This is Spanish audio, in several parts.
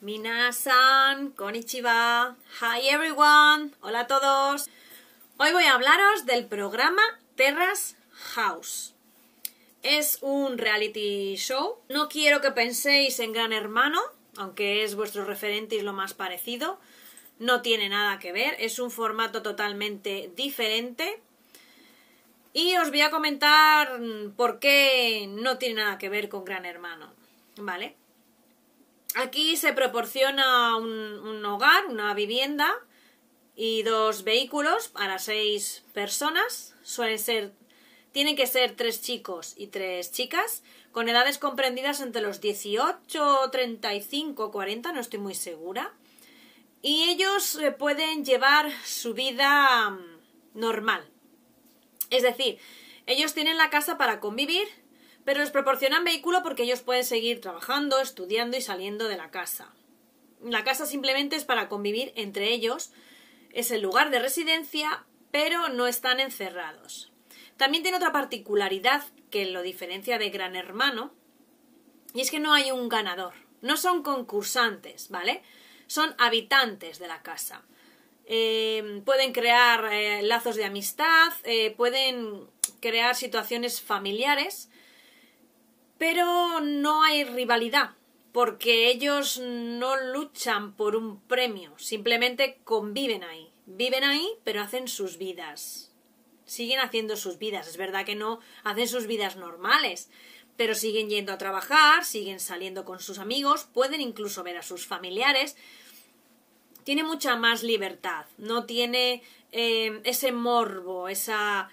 Minasan, konnichiwa, hi everyone, hola a todos. Hoy voy a hablaros del programa Terras House. Es un reality show. No quiero que penséis en Gran Hermano, aunque es vuestro referente y es lo más parecido. No tiene nada que ver, es un formato totalmente diferente. Y os voy a comentar por qué no tiene nada que ver con Gran Hermano. ¿Vale? Aquí se proporciona un, hogar, una vivienda y dos vehículos para seis personas. Suelen ser, tienen que ser tres chicos y tres chicas, con edades comprendidas entre los 18, 35, 40, no estoy muy segura. Y ellos eh, pueden llevar su vida mm, normal. Es decir, ellos tienen la casa para convivir, pero les proporcionan vehículo porque ellos pueden seguir trabajando, estudiando y saliendo de la casa. La casa simplemente es para convivir entre ellos, es el lugar de residencia, pero no están encerrados. También tiene otra particularidad que lo diferencia de Gran Hermano, y es que no hay un ganador, no son concursantes, ¿vale? Son habitantes de la casa. Eh, pueden crear eh, lazos de amistad, eh, pueden crear situaciones familiares pero no hay rivalidad, porque ellos no luchan por un premio, simplemente conviven ahí. Viven ahí, pero hacen sus vidas. Siguen haciendo sus vidas. Es verdad que no hacen sus vidas normales, pero siguen yendo a trabajar, siguen saliendo con sus amigos, pueden incluso ver a sus familiares. Tiene mucha más libertad, no tiene eh, ese morbo, esa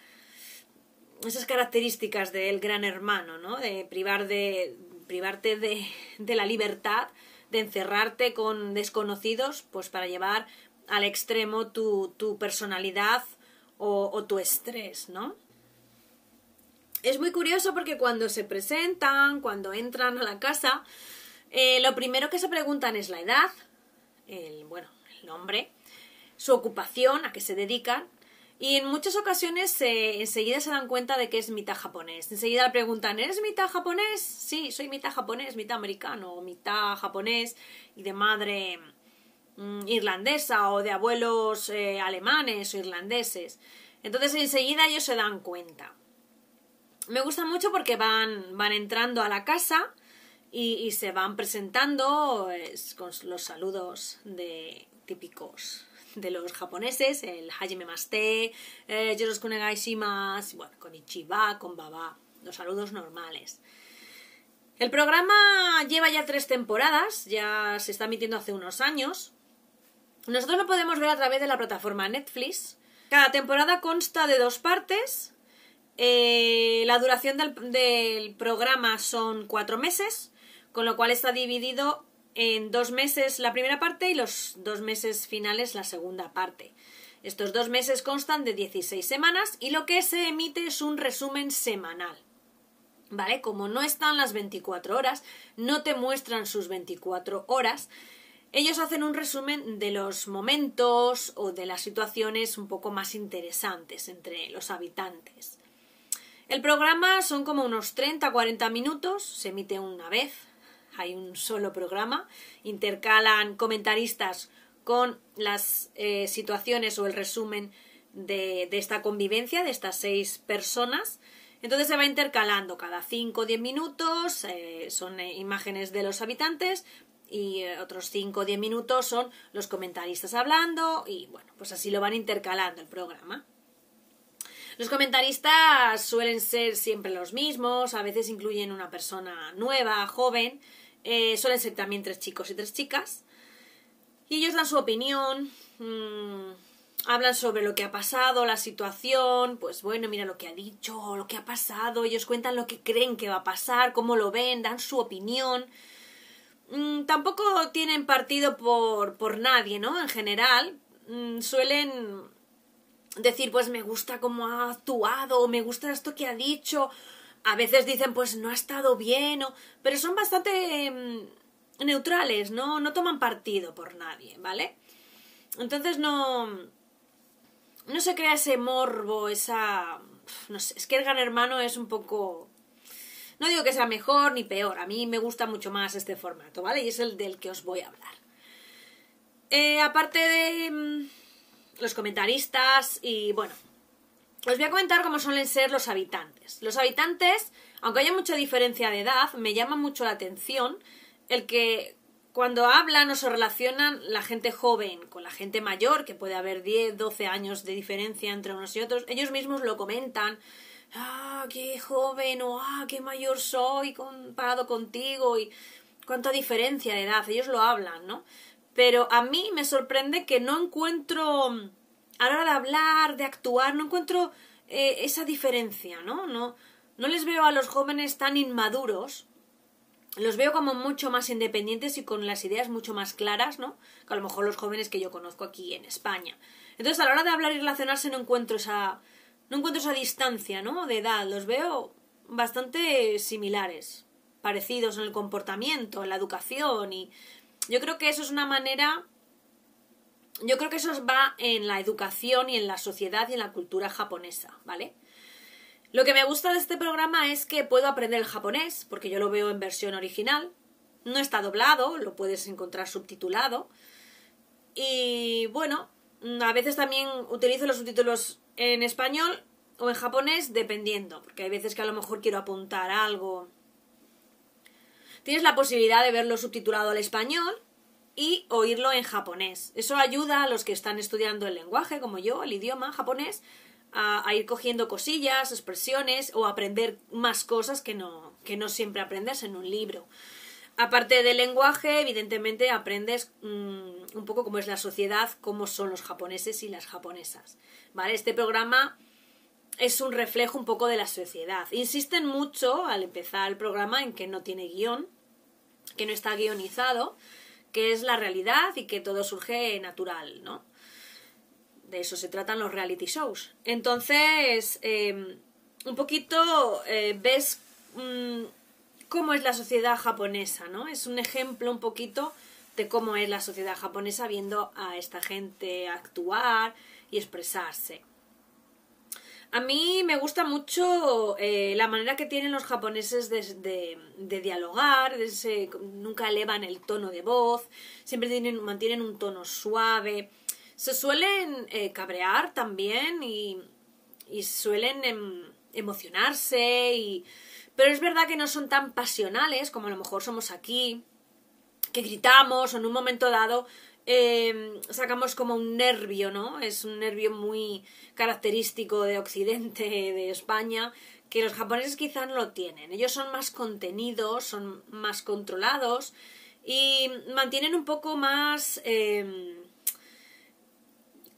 esas características del gran hermano, ¿no? De privar de privarte de, de la libertad, de encerrarte con desconocidos, pues para llevar al extremo tu, tu personalidad o, tu estrés, ¿no? Es muy curioso porque cuando se presentan, cuando entran a la casa, eh, lo primero que se preguntan es la edad, el, bueno, el nombre, su ocupación, a qué se dedican, y en muchas ocasiones enseguida se dan cuenta de que es mitad japonés. Enseguida le preguntan, ¿eres mitad japonés? Sí, soy mitad japonés, mitad americano, mitad japonés y de madre mm, irlandesa o de abuelos eh, alemanes o irlandeses. Entonces enseguida ellos se dan cuenta. Me gusta mucho porque van, van entrando a la casa y se van presentando con los saludos de típicos de los japoneses, el Hajime Maste, eh, Yoroshiku Shimasu, bueno, con Ichiba, con Baba, los saludos normales. El programa lleva ya tres temporadas, ya se está emitiendo hace unos años. Nosotros lo podemos ver a través de la plataforma Netflix. Cada temporada consta de dos partes. Eh, la duración del programa son cuatro meses, con lo cual está dividido en dos meses la primera parte y los dos meses finales la segunda parte. Estos dos meses constan de 16 semanas y lo que se emite es un resumen semanal. ¿Vale? Como no están las 24 horas, no te muestran sus 24 horas, ellos hacen un resumen de los momentos o de las situaciones un poco más interesantes entre los habitantes. El programa son como unos 30-40 minutos, se emite una vez hay un solo programa, intercalan comentaristas con las eh, situaciones o el resumen de, esta convivencia, de estas seis personas. Entonces se va intercalando cada 5 o 10 minutos, eh, son eh, imágenes de los habitantes y otros 5 o 10 minutos son los comentaristas hablando y bueno, pues así lo van intercalando el programa. Los comentaristas suelen ser siempre los mismos, a veces incluyen una persona nueva, joven, eh, suelen ser también tres chicos y tres chicas. Y ellos dan su opinión, mm, hablan sobre lo que ha pasado, la situación, pues bueno, mira lo que ha dicho, lo que ha pasado, ellos cuentan lo que creen que va a pasar, cómo lo ven, dan su opinión. Mm, tampoco tienen partido por, por nadie, ¿no? En general, mm, suelen decir, pues me gusta cómo ha actuado, me gusta esto que ha dicho, a veces dicen, pues no ha estado bien, pero son bastante em, neutrales, ¿no? No toman partido por nadie, ¿vale? Entonces no. No se crea ese morbo, esa. No sé, es que el gran hermano es un poco. No digo que sea mejor ni peor, a mí me gusta mucho más este formato, ¿vale? Y es el del que os voy a hablar. Eh, aparte de mm, los comentaristas y bueno, os voy a comentar cómo suelen ser los habitantes. Los habitantes, aunque haya mucha diferencia de edad, me llama mucho la atención el que cuando hablan o se relacionan la gente joven con la gente mayor, que puede haber 10, 12 años de diferencia entre unos y otros, ellos mismos lo comentan. Ah, qué joven o ah, qué mayor soy comparado contigo y cuánta diferencia de edad. Ellos lo hablan, ¿no? Pero a mí me sorprende que no encuentro, a la hora de hablar, de actuar, no encuentro eh, esa diferencia, ¿no? ¿no? No les veo a los jóvenes tan inmaduros los veo como mucho más independientes y con las ideas mucho más claras, ¿no? Que a lo mejor los jóvenes que yo conozco aquí en España. Entonces, a la hora de hablar y relacionarse no encuentro esa no encuentro esa distancia, ¿no? De edad, los veo bastante similares, parecidos en el comportamiento, en la educación y yo creo que eso es una manera yo creo que eso va en la educación y en la sociedad y en la cultura japonesa, ¿vale? Lo que me gusta de este programa es que puedo aprender el japonés, porque yo lo veo en versión original. No está doblado, lo puedes encontrar subtitulado. Y bueno, a veces también utilizo los subtítulos en español o en japonés, dependiendo, porque hay veces que a lo mejor quiero apuntar algo. Tienes la posibilidad de verlo subtitulado al español y oírlo en japonés. Eso ayuda a los que están estudiando el lenguaje, como yo, el idioma japonés, a, ir cogiendo cosillas, expresiones o aprender más cosas que no, que no siempre aprendes en un libro. Aparte del lenguaje, evidentemente aprendes mm, un poco cómo es la sociedad, cómo son los japoneses y las japonesas. ¿Vale? Este programa es un reflejo un poco de la sociedad. Insisten mucho al empezar el programa en que no tiene guion, que no está guionizado, que es la realidad y que todo surge natural, ¿no? de eso se tratan los reality shows. Entonces, em, un poquito eh, ves mm, cómo es la sociedad japonesa, ¿no? Es un ejemplo un poquito de cómo es la sociedad japonesa viendo a esta gente actuar y expresarse. A mí me gusta mucho eh, la manera que tienen los japoneses de, de, dialogar, nunca elevan el tono de voz, siempre tienen, mantienen un tono suave. Se suelen eh, cabrear también y, suelen em, emocionarse pero es verdad que no son tan pasionales como a lo mejor somos aquí que gritamos o en un momento dado em, sacamos como un nervio no es un nervio muy característico de Occidente de España que los japoneses quizás no lo tienen ellos son más contenidos son más controlados y mantienen un poco más eh,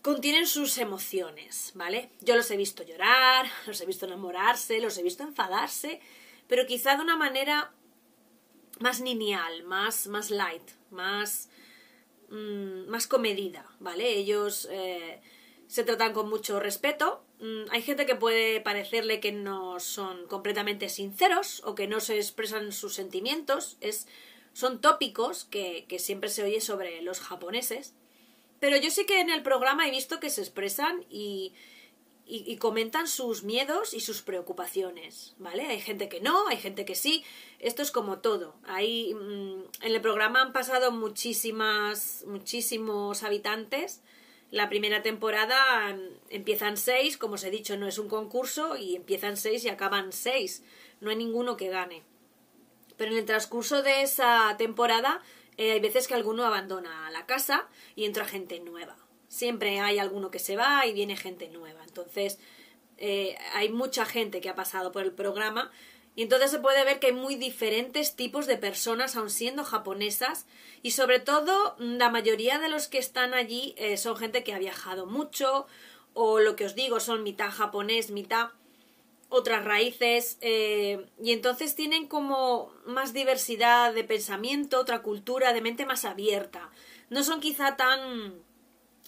contienen sus emociones, ¿vale? Yo los he visto llorar, los he visto enamorarse, los he visto enfadarse, pero quizá de una manera más lineal, más, más light, más, mm, más comedida, ¿vale? Ellos eh, se tratan con mucho respeto. Mm, hay gente que puede parecerle que no son completamente sinceros o que no se expresan sus sentimientos. Es, son tópicos que, que siempre se oye sobre los japoneses. Pero yo sí que en el programa he visto que se expresan y, y, comentan sus miedos y sus preocupaciones, ¿vale? Hay gente que no, hay gente que sí. Esto es como todo. Hay, mm, en el programa han pasado muchísimas, muchísimos habitantes. La primera temporada mm, empiezan seis, como os he dicho, no es un concurso y empiezan seis y acaban seis. No hay ninguno que gane. Pero en el transcurso de esa temporada eh, hay veces que alguno abandona la casa y entra gente nueva. Siempre hay alguno que se va y viene gente nueva. Entonces, eh, hay mucha gente que ha pasado por el programa y entonces se puede ver que hay muy diferentes tipos de personas, aun siendo japonesas, y sobre todo la mayoría de los que están allí eh, son gente que ha viajado mucho, o lo que os digo, son mitad japonés, mitad otras raíces eh, y entonces tienen como más diversidad de pensamiento, otra cultura, de mente más abierta. No son quizá tan...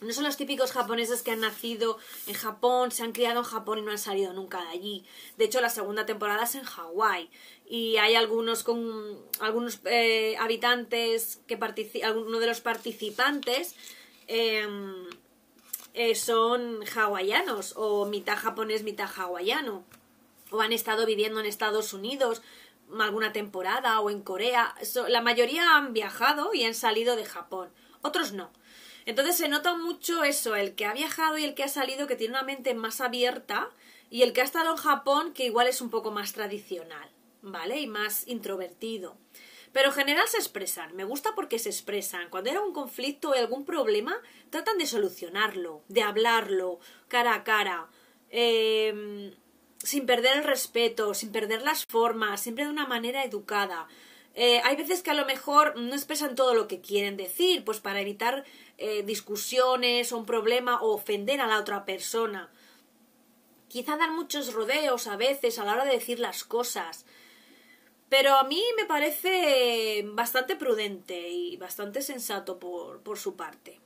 No son los típicos japoneses que han nacido en Japón, se han criado en Japón y no han salido nunca de allí. De hecho, la segunda temporada es en Hawái. Y hay algunos con algunos eh, habitantes que algunos de los participantes em, eh, son hawaianos o mitad japonés, mitad hawaiano o han estado viviendo en Estados Unidos. alguna temporada o en Corea. la mayoría han viajado y han salido de Japón, otros no. Entonces se nota mucho eso, el que ha viajado y el que ha salido que tiene una mente más abierta y el que ha estado en Japón que igual es un poco más tradicional, ¿vale? Y más introvertido. Pero en general se expresan, me gusta porque se expresan. Cuando hay un conflicto o algún problema, tratan de solucionarlo, de hablarlo cara a cara, em, sin perder el respeto, sin perder las formas, siempre de una manera educada. Eh, hay veces que a lo mejor no expresan todo lo que quieren decir, pues para evitar eh, discusiones o un problema o ofender a la otra persona. Quizá dan muchos rodeos a veces a la hora de decir las cosas. Pero a mí me parece bastante prudente y bastante sensato por, por su parte.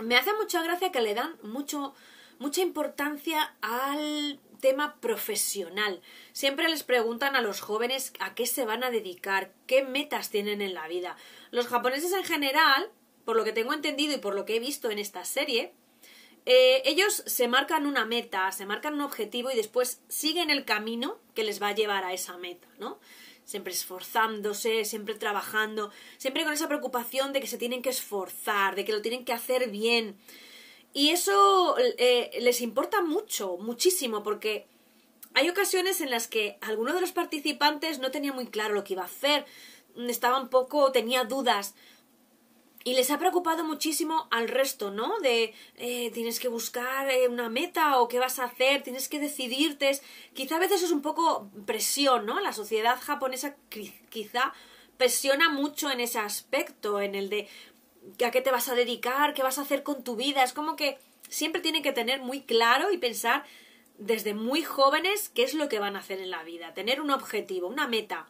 Me hace mucha gracia que le dan mucho, mucha importancia al tema profesional. Siempre les preguntan a los jóvenes a qué se van a dedicar, qué metas tienen en la vida. Los japoneses en general, por lo que tengo entendido y por lo que he visto en esta serie, eh, ellos se marcan una meta, se marcan un objetivo y después siguen el camino que les va a llevar a esa meta, ¿no? Siempre esforzándose, siempre trabajando, siempre con esa preocupación de que se tienen que esforzar, de que lo tienen que hacer bien. Y eso eh, les importa mucho, muchísimo, porque hay ocasiones en las que alguno de los participantes no tenía muy claro lo que iba a hacer, estaba un poco, tenía dudas, y les ha preocupado muchísimo al resto, ¿no? De eh, tienes que buscar eh, una meta o qué vas a hacer, tienes que decidirte. Quizá a veces es un poco presión, ¿no? La sociedad japonesa quizá presiona mucho en ese aspecto, en el de a qué te vas a dedicar, qué vas a hacer con tu vida. Es como que siempre tienen que tener muy claro y pensar desde muy jóvenes qué es lo que van a hacer en la vida, tener un objetivo, una meta.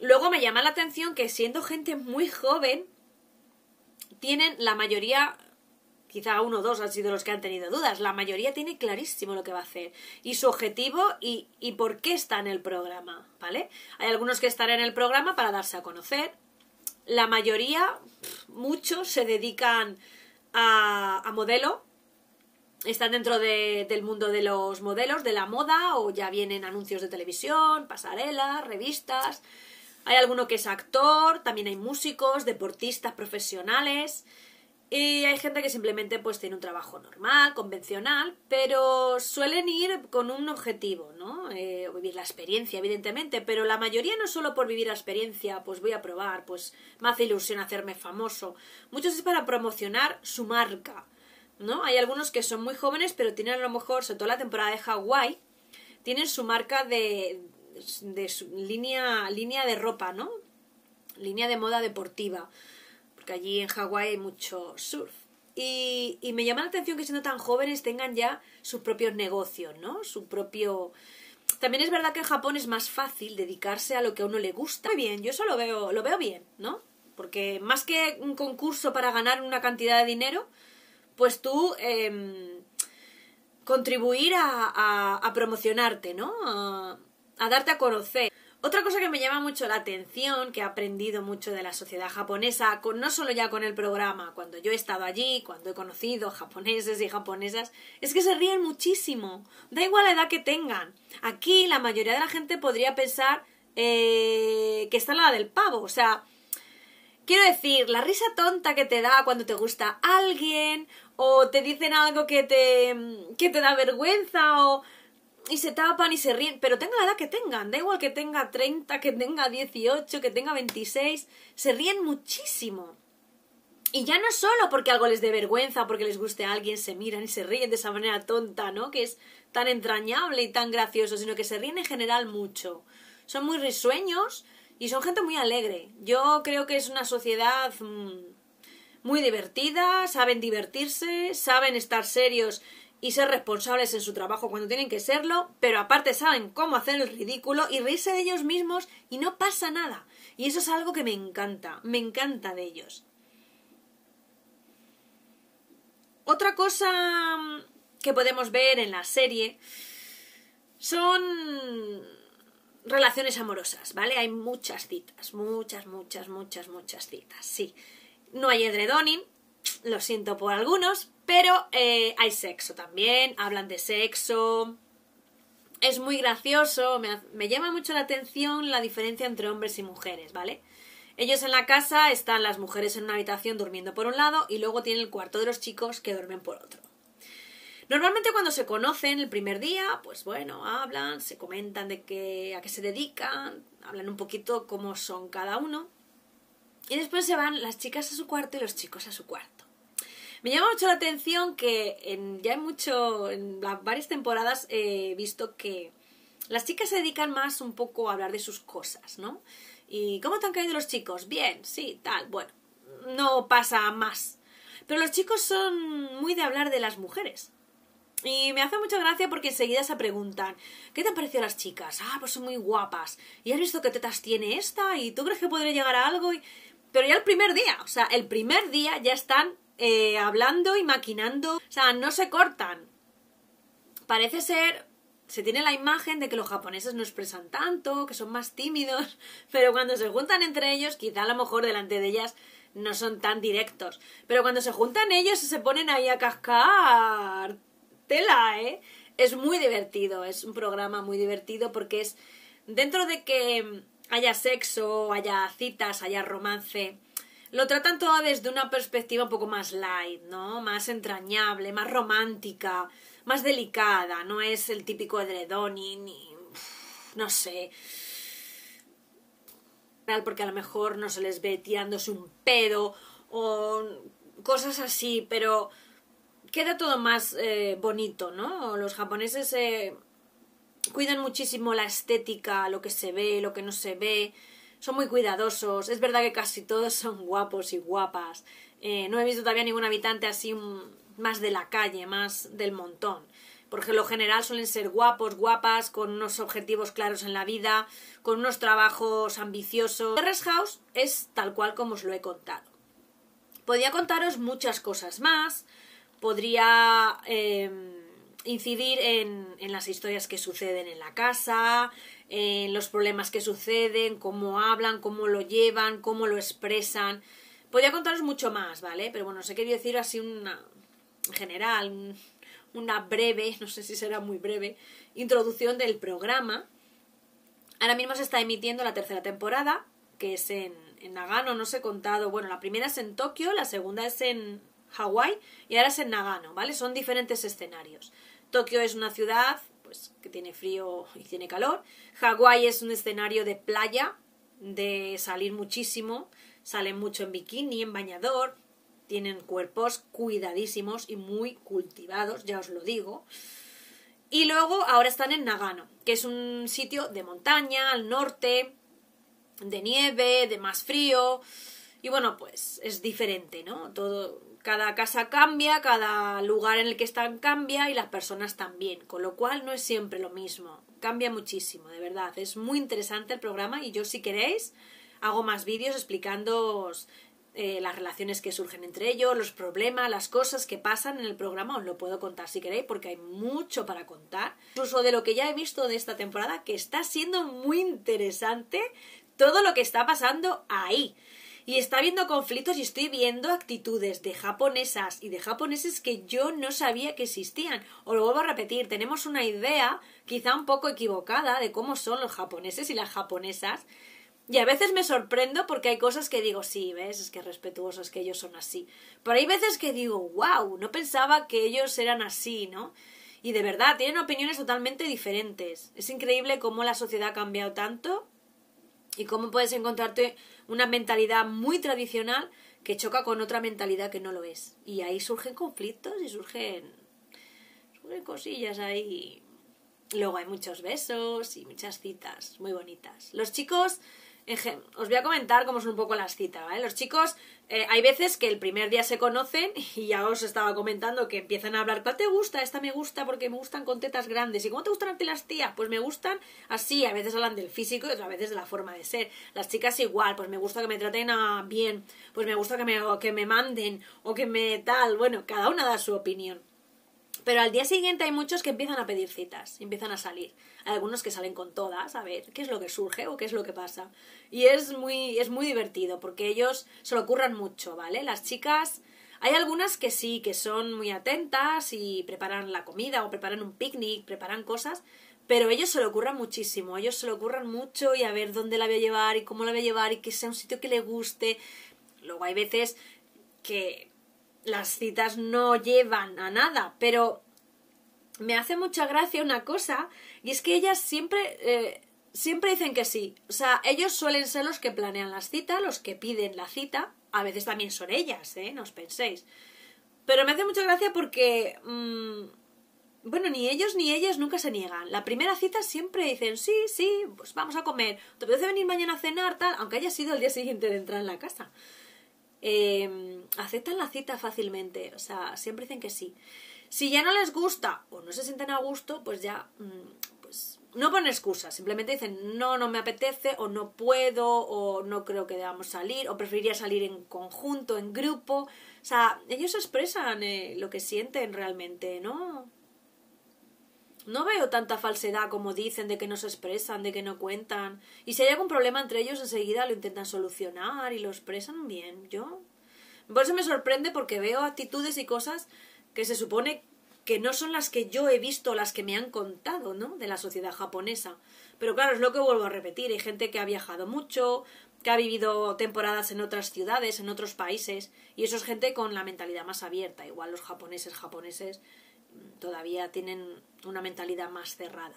Luego me llama la atención que siendo gente muy joven, tienen la mayoría, quizá uno o dos han sido los que han tenido dudas, la mayoría tiene clarísimo lo que va a hacer y su objetivo y, y por qué está en el programa, ¿vale? Hay algunos que están en el programa para darse a conocer, la mayoría, muchos, se dedican a, a modelo, están dentro de, del mundo de los modelos, de la moda, o ya vienen anuncios de televisión, pasarelas, revistas, hay alguno que es actor, también hay músicos, deportistas profesionales y hay gente que simplemente pues tiene un trabajo normal, convencional, pero suelen ir con un objetivo, ¿no? Eh, vivir la experiencia, evidentemente, pero la mayoría no solo por vivir la experiencia, pues voy a probar, pues me hace ilusión hacerme famoso. Muchos es para promocionar su marca, ¿no? Hay algunos que son muy jóvenes, pero tienen a lo mejor, sobre todo la temporada de Hawái, tienen su marca de, de su línea, línea de ropa, ¿no? Línea de moda deportiva, porque allí en Hawái hay mucho surf. Y, me llama la atención que siendo tan jóvenes tengan ya sus propios negocios, ¿no? Su propio... También es verdad que en Japón es más fácil dedicarse a lo que a uno le gusta. Muy bien, yo eso lo veo, lo veo bien, ¿no? Porque más que un concurso para ganar una cantidad de dinero, pues tú eh, contribuir a, a, promocionarte, ¿no? A darte a conocer. Otra cosa que me llama mucho la atención, que he aprendido mucho de la sociedad japonesa, no solo ya con el programa, cuando yo he estado allí, cuando he conocido japoneses y japonesas, es que se ríen muchísimo. Da igual la edad que tengan. Aquí la mayoría de la gente podría pensar eh, que está la del pavo. O sea, quiero decir, la risa tonta que te da cuando te gusta alguien, o te dicen algo que te, que te da vergüenza, o y se tapan y se ríen, pero tenga la edad que tengan, da igual que tenga 30, que tenga 18, que tenga 26, se ríen muchísimo. Y ya no solo porque algo les dé vergüenza, porque les guste a alguien, se miran y se ríen de esa manera tonta, ¿no? Que es tan entrañable y tan gracioso, sino que se ríen en general mucho. Son muy risueños y son gente muy alegre. Yo creo que es una sociedad mm, muy divertida, saben divertirse, saben estar serios y ser responsables en su trabajo cuando tienen que serlo, pero aparte saben cómo hacer el ridículo y reírse de ellos mismos y no pasa nada. Y eso es algo que me encanta, me encanta de ellos. Otra cosa que podemos ver en la serie son relaciones amorosas, ¿vale? Hay muchas citas, muchas, muchas, muchas, muchas citas, sí. No hay edredoning, lo siento por algunos, pero eh, hay sexo también, hablan de sexo, es muy gracioso, me, llama mucho la atención la diferencia entre hombres y mujeres, ¿vale? Ellos en la casa están las mujeres en una habitación durmiendo por un lado y luego tienen el cuarto de los chicos que duermen por otro. Normalmente cuando se conocen el primer día, pues bueno, hablan, se comentan de qué, a qué se dedican, hablan un poquito cómo son cada uno. Y después se van las chicas a su cuarto y los chicos a su cuarto. Me llama mucho la atención que en, ya en mucho, en varias temporadas he visto que las chicas se dedican más un poco a hablar de sus cosas, ¿no? ¿Y cómo te han caído los chicos? Bien, sí, tal, bueno, no pasa más. Pero los chicos son muy de hablar de las mujeres. Y me hace mucha gracia porque enseguida se preguntan, ¿qué te han parecido las chicas? Ah, pues son muy guapas. ¿Y has visto qué tetas tiene esta? ¿Y tú crees que podría llegar a algo? Pero ya el primer día, o sea, el primer día ya están eh, hablando y maquinando. O sea, no se cortan. Parece ser se tiene la imagen de que los japoneses no expresan tanto, que son más tímidos, pero cuando se juntan entre ellos, quizá a lo mejor delante de ellas no son tan directos. Pero cuando se juntan ellos se ponen ahí a cascar tela, ¿eh? Es muy divertido, es un programa muy divertido porque es dentro de que haya sexo, haya citas, haya romance, lo tratan todo desde una perspectiva un poco más light, ¿no? Más entrañable, más romántica más delicada, no es el típico edredón ni, no sé, porque a lo mejor no se les ve tirándose un pedo o cosas así, pero queda todo más eh, bonito, ¿no? Los japoneses eh, cuidan muchísimo la estética, lo que se ve, lo que no se ve, son muy cuidadosos, es verdad que casi todos son guapos y guapas, eh, no he visto todavía ningún habitante así más de la calle, más del montón. Porque lo general suelen ser guapos, guapas, con unos objetivos claros en la vida, con unos trabajos ambiciosos. Terrace House es tal cual como os lo he contado. Podría contaros muchas cosas más, podría em, incidir en, en las historias que suceden en la casa, en los problemas que suceden, cómo hablan, cómo lo llevan, cómo lo expresan. Podría contaros mucho más, ¿vale? Pero bueno, os he querido decir así una, general, una breve, no sé si será muy breve, introducción del programa. Ahora mismo se está emitiendo la tercera temporada, que es en, en Nagano, no os he contado, bueno, la primera es en Tokio, la segunda es en Hawái y ahora es en Nagano, ¿vale? Son diferentes escenarios. Tokio es una ciudad pues que tiene frío y tiene calor. Hawái es un escenario de playa, de salir muchísimo, salen mucho en bikini, en bañador, tienen cuerpos cuidadísimos y muy cultivados, ya os lo digo. Y luego ahora están en Nagano, que es un sitio de montaña, al norte, de nieve, de más frío. Y bueno, pues es diferente, ¿no? Todo, cada casa cambia, cada lugar en el que están cambia y las personas también, con lo cual no es siempre lo mismo. Cambia muchísimo, de verdad. Es muy interesante el programa y yo si queréis hago más vídeos explicándoos eh, las relaciones que surgen entre ellos, los problemas, las cosas que pasan en el programa, os lo puedo contar si queréis, porque hay mucho para contar. Incluso de lo que ya he visto de esta temporada, que está siendo muy interesante todo lo que está pasando ahí. Y está habiendo conflictos y estoy viendo actitudes de japonesas y de japoneses que yo no sabía que existían. Os lo vuelvo a repetir, tenemos una idea quizá un poco equivocada de cómo son los japoneses y las japonesas, y a veces me sorprendo porque hay cosas que digo, sí, ves, es que respetuosos, que ellos son así. Pero hay veces que digo, wow, no pensaba que ellos eran así, ¿no? Y de verdad, tienen opiniones totalmente diferentes. Es increíble cómo la sociedad ha cambiado tanto y cómo puedes encontrarte una mentalidad muy tradicional que choca con otra mentalidad que no lo es. Y ahí surgen conflictos y surgen, surgen cosillas ahí. Luego hay muchos besos y muchas citas muy bonitas. Los chicos os voy a comentar cómo son un poco las citas, ¿vale? Los chicos, eh, hay veces que el primer día se conocen y ya os estaba comentando que empiezan a hablar, ¿cuál te gusta? Esta me gusta porque me gustan con tetas grandes. ¿Y cómo te gustan a ti las tías? Pues me gustan así, a veces hablan del físico y otras veces de la forma de ser. Las chicas igual, pues me gusta que me traten bien, pues me gusta que me, que me manden o que me tal. Bueno, cada una da su opinión. Pero al día siguiente hay muchos que empiezan a pedir citas, empiezan a salir. Hay algunos que salen con todas, a ver qué es lo que surge o qué es lo que pasa. Y es muy, es muy divertido porque ellos se lo curran mucho, ¿vale? Las chicas, hay algunas que sí, que son muy atentas y preparan la comida o preparan un picnic, preparan cosas, pero ellos se lo ocurran muchísimo, ellos se lo ocurran mucho y a ver dónde la voy a llevar y cómo la voy a llevar y que sea un sitio que le guste. Luego hay veces que las citas no llevan a nada, pero me hace mucha gracia una cosa y es que ellas siempre eh, siempre dicen que sí. O sea, ellos suelen ser los que planean las citas, los que piden la cita. A veces también son ellas, ¿eh? No os penséis. Pero me hace mucha gracia porque... Mm, bueno, ni ellos ni ellas nunca se niegan. La primera cita siempre dicen, sí, sí, pues vamos a comer. ¿Te apetece venir mañana a cenar? Tal, aunque haya sido el día siguiente de entrar en la casa. Eh, aceptan la cita fácilmente. O sea, siempre dicen que sí. Si ya no les gusta o no se sienten a gusto, pues ya, mm, pues no ponen excusas, simplemente dicen no, no me apetece o no puedo o no creo que debamos salir o preferiría salir en conjunto, en grupo. O sea, ellos expresan eh, lo que sienten realmente, ¿no? No veo tanta falsedad como dicen de que no se expresan, de que no cuentan. Y si hay algún problema entre ellos, enseguida lo intentan solucionar y lo expresan bien. Yo. Por eso me sorprende porque veo actitudes y cosas que se supone que no son las que yo he visto, las que me han contado, ¿no? De la sociedad japonesa. Pero claro, es lo que vuelvo a repetir. Hay gente que ha viajado mucho, que ha vivido temporadas en otras ciudades, en otros países, y eso es gente con la mentalidad más abierta. Igual los japoneses japoneses todavía tienen una mentalidad más cerrada.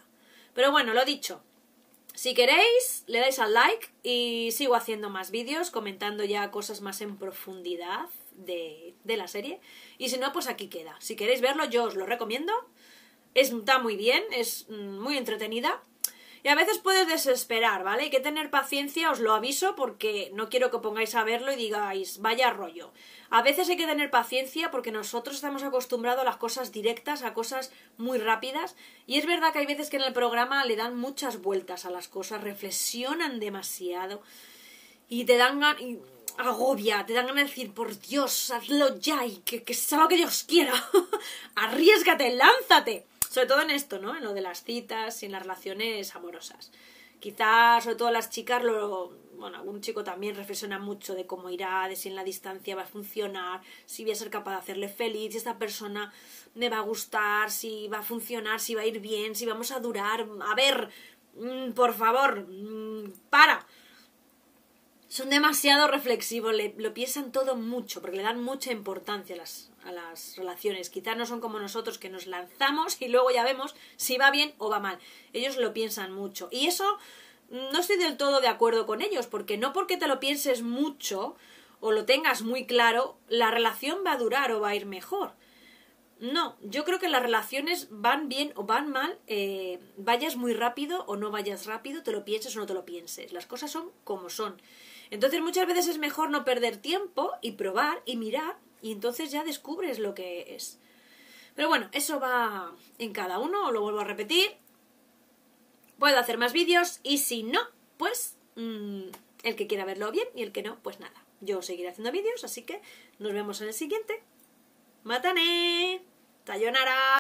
Pero bueno, lo dicho. Si queréis, le dais al like y sigo haciendo más vídeos comentando ya cosas más en profundidad de, de la serie. Y si no, pues aquí queda. Si queréis verlo, yo os lo recomiendo. Está muy bien, es mm, muy entretenida. Y a veces puedes desesperar, ¿vale? Hay que tener paciencia, os lo aviso, porque no quiero que pongáis a verlo y digáis, vaya rollo. A veces hay que tener paciencia porque nosotros estamos acostumbrados a las cosas directas, a cosas muy rápidas. Y es verdad que hay veces que en el programa le dan muchas vueltas a las cosas, reflexionan demasiado y te dan agobia, te dan ganas de decir, por Dios, hazlo ya y que, que sea lo que Dios quiera. Arriesgate, lánzate. Sobre todo en esto, ¿no? En lo de las citas y en las relaciones amorosas. Quizás, sobre todo las chicas, lo, bueno, algún chico también reflexiona mucho de cómo irá, de si en la distancia va a funcionar, si voy a ser capaz de hacerle feliz, si esta persona me va a gustar, si va a funcionar, si va a ir bien, si vamos a durar. A ver, mm, por favor, mm, para son demasiado reflexivos, lo piensan todo mucho, porque le dan mucha importancia a las, a las relaciones. Quizás no son como nosotros que nos lanzamos y luego ya vemos si va bien o va mal. Ellos lo piensan mucho. Y eso no estoy del todo de acuerdo con ellos, porque no porque te lo pienses mucho o lo tengas muy claro, la relación va a durar o va a ir mejor. No, yo creo que las relaciones van bien o van mal, eh, vayas muy rápido o no vayas rápido, te lo pienses o no te lo pienses. Las cosas son como son. Entonces muchas veces es mejor no perder tiempo y probar y mirar y entonces ya descubres lo que es. Pero bueno, eso va en cada uno, lo vuelvo a repetir. Puedo hacer más vídeos y si no, pues mm, el que quiera verlo bien y el que no, pues nada. Yo seguiré haciendo vídeos, así que nos vemos en el siguiente. ¡Matane! ¡Tayonara!